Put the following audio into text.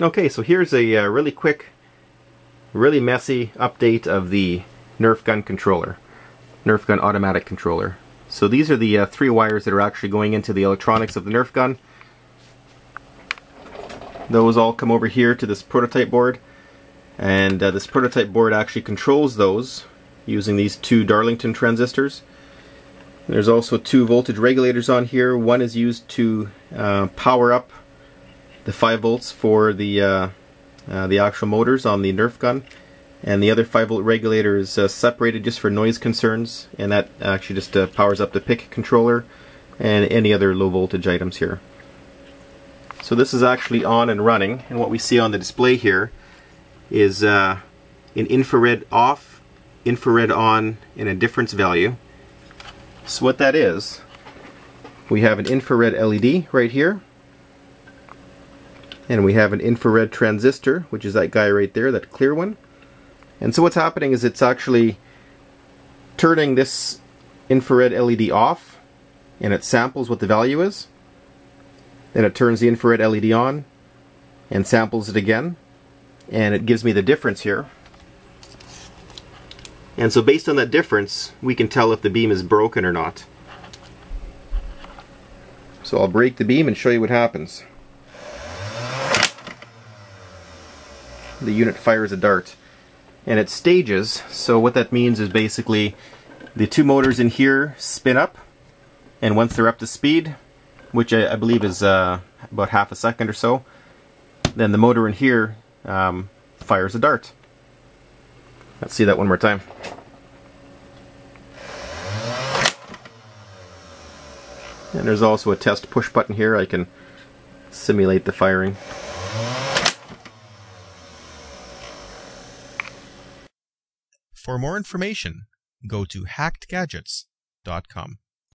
Okay, so here's a uh, really quick, really messy update of the Nerf gun controller, Nerf gun automatic controller. So these are the uh, three wires that are actually going into the electronics of the Nerf gun. Those all come over here to this prototype board and uh, this prototype board actually controls those using these two Darlington transistors. There's also two voltage regulators on here. One is used to uh, power up the 5 volts for the uh, uh, the actual motors on the Nerf gun and the other 5 volt regulator is uh, separated just for noise concerns and that actually just uh, powers up the PIC controller and any other low voltage items here. So this is actually on and running and what we see on the display here is uh, an infrared off, infrared on, and a difference value. So what that is, we have an infrared LED right here, and we have an infrared transistor, which is that guy right there, that clear one. And so what's happening is it's actually turning this infrared LED off, and it samples what the value is. Then it turns the infrared LED on, and samples it again, and it gives me the difference here. And so based on that difference, we can tell if the beam is broken or not. So I'll break the beam and show you what happens. The unit fires a dart. And it stages, so what that means is basically the two motors in here spin up, and once they're up to speed, which I, I believe is uh, about half a second or so, then the motor in here um, fires a dart. Let's see that one more time. And there's also a test push button here. I can simulate the firing. For more information, go to hackedgadgets.com.